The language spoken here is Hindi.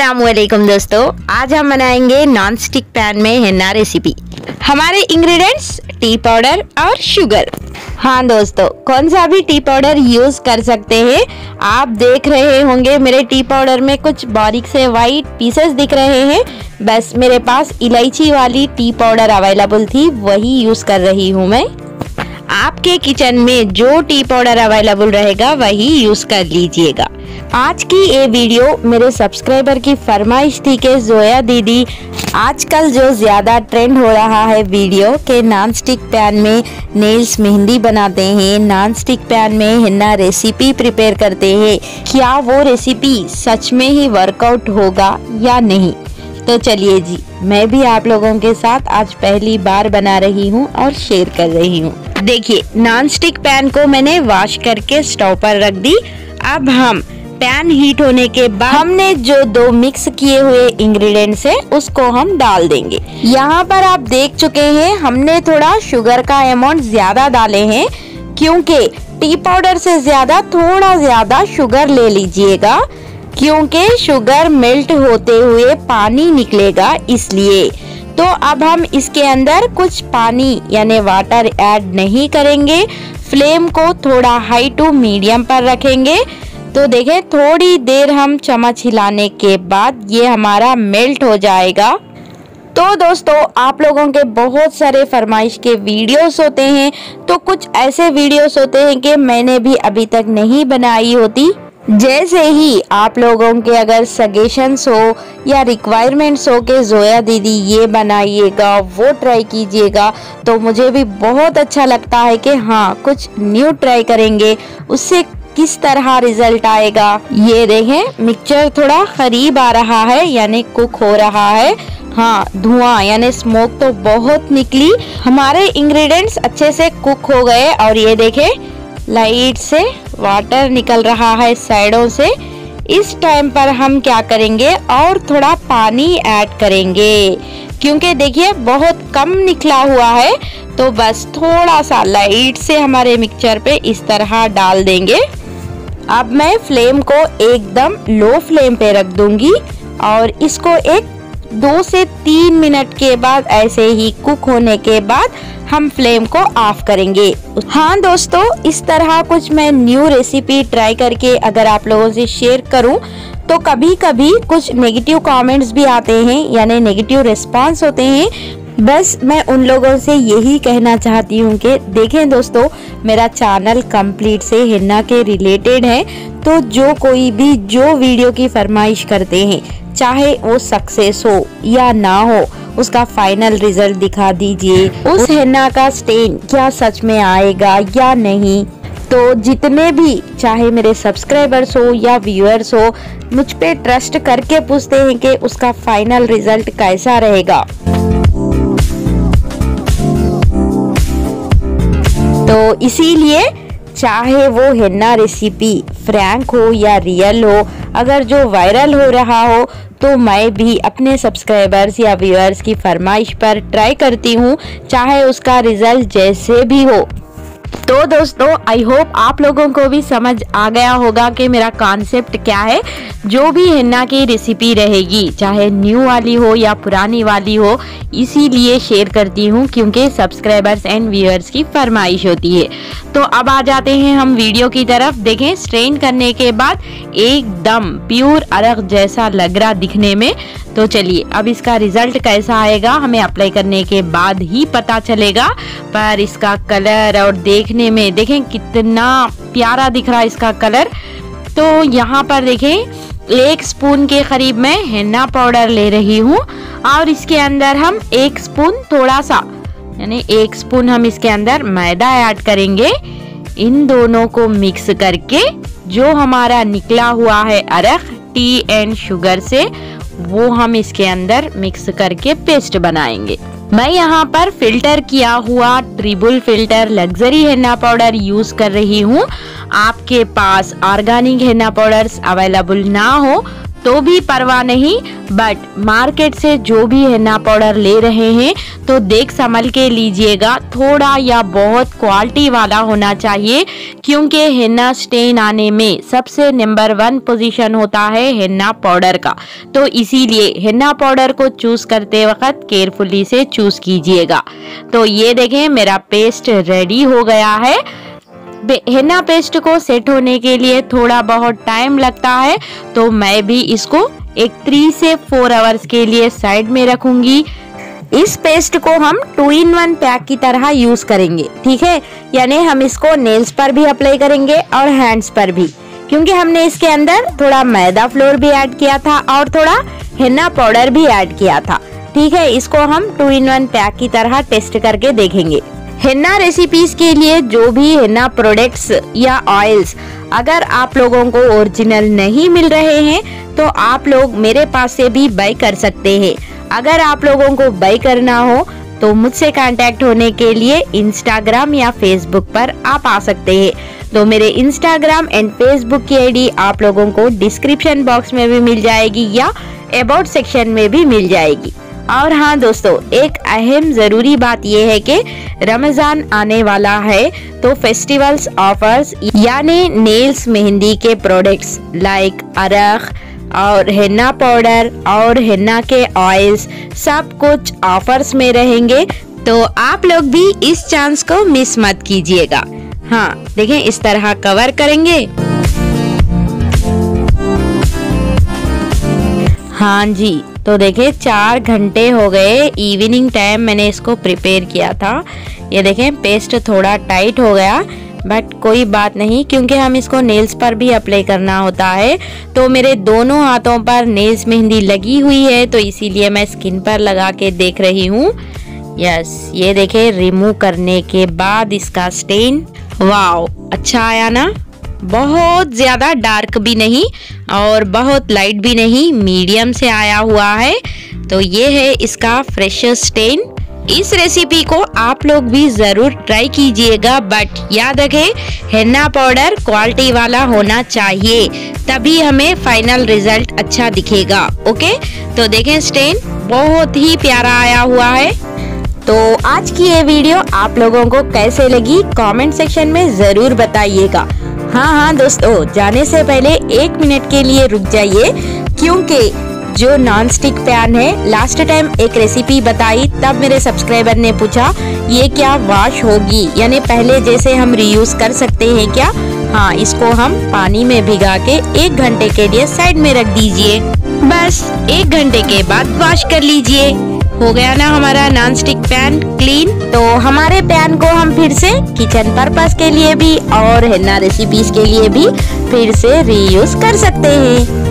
असलकुम दोस्तों। आज हम बनाएँगे नॉन स्टिक पैन में हिन्ना रेसिपी हमारे इंग्रेडिएंट्स टी पाउडर और शुगर हाँ दोस्तों कौन सा भी टी पाउडर यूज़ कर सकते हैं? आप देख रहे होंगे, मेरे टी पाउडर में कुछ बारीक से वाइट पीसेस दिख रहे हैं। बस मेरे पास इलायची वाली टी पाउडर अवेलेबल थी, वही यूज़ कर रही हूँ मैं। आपके किचन में जो टी पाउडर अवेलेबल रहेगा, वही यूज़ कर लीजिएगा। आज की ये वीडियो मेरे सब्सक्राइबर की फरमाइश थी कि जोया दीदी, आजकल जो ज़्यादा ट्रेंड हो रहा है वीडियो के नॉन स्टिक पैन में नेल्स मेहंदी बनाते हैं नॉन स्टिक पैन में हिन्ना रेसिपी प्रिपेयर करते हैं। क्या वो रेसिपी सच में ही वर्कआउट होगा या नहीं? तो चलिए जी, मैं भी आप लोगों के साथ आज पहली बार बना रही हूँ और शेयर कर रही हूँ। देखिए नॉन स्टिक पैन को मैंने वॉश करके स्टोव पर रख दी। अब हम पैन हीट होने के बाद हमने जो दो मिक्स किए हुए इंग्रेडिएंट्स है, उसको हम डाल देंगे। यहाँ पर आप देख चुके हैं, हमने थोड़ा शुगर का अमाउंट ज़्यादा डाले हैं, क्योंकि टी पाउडर से ज़्यादा, थोड़ा ज़्यादा शुगर ले लीजिएगा। क्योंकि शुगर मेल्ट होते हुए पानी निकलेगा इसलिए। तो अब हम इसके अंदर कुछ पानी यानी वाटर ऐड नहीं करेंगे। फ्लेम को थोड़ा हाई टू मीडियम पर रखेंगे। तो देखें, थोड़ी देर हम चम्मच हिलाने के बाद ये हमारा मेल्ट हो जाएगा। तो दोस्तों, आप लोगों के बहुत सारे फरमाइश के वीडियोस होते हैं। तो कुछ ऐसे वीडियोस होते हैं कि मैंने भी अभी तक नहीं बनाई होती। जैसे ही आप लोगों के अगर सजेशंस हो या रिक्वायरमेंट्स हो के जोया दीदी ये बनाइएगा, वो ट्राई कीजिएगा तो मुझे भी बहुत अच्छा लगता है कि हाँ कुछ न्यू ट्राई करेंगे। उससे किस तरह रिज़ल्ट आएगा? ये देखें मिक्सचर थोड़ा करीब आ रहा है, यानी कुक हो रहा है। हाँ धुआँ, यानी स्मोक तो बहुत निकली। हमारे इंग्रेडिएंट्स अच्छे से कुक हो गए, और ये देखें लाइट से वाटर निकल रहा है साइडों से। इस टाइम पर हम क्या करेंगे? और थोड़ा पानी ऐड करेंगे। क्योंकि देखिए, बहुत कम निकला हुआ है तो बस थोड़ा सा लाइट से हमारे मिक्सचर पे इस तरह डाल देंगे। अब मैं फ्लेम को एकदम लो फ्लेम पे रख दूँगी और इसको एक दो से तीन मिनट के बाद, ऐसे ही कुक होने के बाद हम फ्लेम को ऑफ़ करेंगे। हाँ दोस्तों, इस तरह कुछ मैं न्यू रेसिपी ट्राई करके अगर आप लोगों से शेयर करूँ तो कभी कभी कुछ नेगेटिव कमेंट्स भी आते हैं, यानी नेगेटिव रिस्पांस होते हैं बस मैं उन लोगों से यही कहना चाहती हूँ कि देखें दोस्तों, मेरा चैनल कंप्लीट से हिन्ना के रिलेटेड है तो जो कोई भी, जो वीडियो की फरमाइश करते हैं, चाहे वो सक्सेस हो या ना हो, उसका फाइनल रिज़ल्ट दिखा दीजिए। उस हिन्ना का स्टेन क्या सच में आएगा या नहीं? तो जितने भी, चाहे मेरे सब्सक्राइबर्स हो या व्यूअर्स हो, मुझ पे ट्रस्ट करके पूछते हैं कि उसका फाइनल रिज़ल्ट कैसा रहेगा। इसीलिए चाहे वो हिन्ना रेसिपी फ्रैंक हो या रियल हो, अगर जो वायरल हो रहा हो तो मैं भी अपने सब्सक्राइबर्स या व्यूअर्स की फरमाइश पर ट्राई करती हूँ, चाहे उसका रिज़ल्ट जैसे भी हो। तो दोस्तों आई होप आप लोगों को भी समझ आ गया होगा कि मेरा कॉन्सेप्ट क्या है। जो भी हिन्ना की रेसिपी रहेगी, चाहे न्यू वाली हो या पुरानी वाली हो, इसीलिए शेयर करती हूँ क्योंकि सब्सक्राइबर्स एंड व्यूअर्स की फरमाइश होती है। तो अब आ जाते हैं हम वीडियो की तरफ़। देखें स्ट्रेन करने के बाद एकदम प्योर अरग जैसा लग रहा दिखने में। तो चलिए, अब इसका रिज़ल्ट कैसा आएगा, हमें अप्लाई करने के बाद ही पता चलेगा। पर इसका कलर और देखने में, देखें कितना प्यारा दिख रहा है इसका कलर। तो यहाँ पर देखें, एक स्पून के करीब मैं हेन्ना पाउडर ले रही हूँ और इसके अंदर हम एक स्पून थोड़ा सा यानी एक स्पून हम इसके अंदर मैदा ऐड करेंगे। इन दोनों को मिक्स करके जो हमारा निकला हुआ है अरख टी एंड शुगर से, वो हम इसके अंदर मिक्स करके पेस्ट बनाएँगे। मैं यहाँ पर फ़िल्टर किया हुआ triple filter luxury henna powder use कर रही हूँ। आपके पास ऑर्गेनिक हेना पाउडर्स अवेलेबल ना हो तो भी परवाह नहीं बट मार्केट से जो भी हिन्ना पाउडर ले रहे हैं तो देख संभल के लीजिएगा, थोड़ा या बहुत क्वालिटी वाला होना चाहिए, क्योंकि हिन्ना स्टेन आने में सबसे नंबर वन पोजीशन होता है हिन्ना पाउडर का। तो इसीलिए हिन्ना पाउडर को चूज़ करते वक्त केयरफुली से चूज़ कीजिएगा। तो ये देखें, मेरा पेस्ट रेडी हो गया है। हेना पेस्ट को सेट होने के लिए थोड़ा बहुत टाइम लगता है तो मैं भी इसको एक थ्री से फोर आवर्स के लिए साइड में रखूँगी। इस पेस्ट को हम टू इन वन पैक की तरह यूज़ करेंगे, ठीक है? यानी हम इसको नेल्स पर भी अप्लाई करेंगे और हैंड्स पर भी। क्योंकि हमने इसके अंदर थोड़ा मैदा फ्लोर भी ऐड किया था और थोड़ा हिन्ना पाउडर भी ऐड किया था, ठीक है? इसको हम टू इन वन पैक की तरह टेस्ट करके देखेंगे। हिन्ना रेसिपीज़ के लिए जो भी हिन्ना प्रोडक्ट्स या ऑयल्स अगर आप लोगों को ओरिजिनल नहीं मिल रहे हैं तो आप लोग मेरे पास से भी बाई कर सकते हैं। अगर आप लोगों को बाई करना हो तो मुझसे कांटेक्ट होने के लिए इंस्टाग्राम या फेसबुक पर आप आ सकते हैं। तो मेरे इंस्टाग्राम एंड फेसबुक की आईडी आप लोगों को डिस्क्रिप्शन बॉक्स में भी मिल जाएगी या अबाउट सेक्शन में भी मिल जाएगी। और हाँ दोस्तों, एक अहम ज़रूरी बात यह है कि रमज़ान आने वाला है तो फेस्टिवल्स ऑफर्स यानी नेल्स मेहंदी के प्रोडक्ट्स लाइक अरख और हिन्ना पाउडर और हिन्ना के ऑयल्स सब कुछ ऑफर्स में रहेंगे। तो आप लोग भी इस चांस को मिस मत कीजिएगा। हाँ देखें, इस तरह कवर करेंगे। हाँ जी तो देखिए, चार घंटे हो गए इवनिंग टाइम मैंने इसको प्रिपेयर किया था। ये देखें पेस्ट थोड़ा टाइट हो गया बट कोई बात नहीं, क्योंकि हम इसको नेल्स पर भी अप्लाई करना होता है। तो मेरे दोनों हाथों पर नेल्स मेहंदी लगी हुई है तो इसीलिए मैं स्किन पर लगा के देख रही हूँ। यस ये देखे रिमूव करने के बाद इसका स्टेन वाओ अच्छा आया ना? बहुत ज़्यादा डार्क भी नहीं और बहुत लाइट भी नहीं, मीडियम से आया हुआ है। तो ये है इसका फ्रेश स्टेन। इस रेसिपी को आप लोग भी ज़रूर ट्राई कीजिएगा बट याद रखें हेन्ना पाउडर क्वालिटी वाला होना चाहिए, तभी हमें फाइनल रिज़ल्ट अच्छा दिखेगा ओके तो देखें स्टेन, बहुत ही प्यारा आया हुआ है। तो आज की ये वीडियो आप लोगों को कैसे लगी कमेंट सेक्शन में ज़रूर बताइएगा। हाँ हाँ दोस्तों जाने से पहले एक मिनट के लिए रुक जाइए, क्योंकि जो नॉन स्टिक पैन है लास्ट टाइम एक रेसिपी बताई, तब मेरे सब्सक्राइबर ने पूछा, ये क्या वॉश होगी? यानी पहले जैसे हम रियूज कर सकते हैं क्या? हाँ इसको हम पानी में भिगा के एक घंटे के लिए साइड में रख दीजिए। बस, एक घंटे के बाद वॉश कर लीजिए। हो गया ना हमारा नॉन स्टिक पैन क्लीन तो हमारे पैन को हम फिर से किचन पर्पज के लिए भी और हेना रेसिपीज़ के लिए भी फिर से रीयूज कर सकते हैं।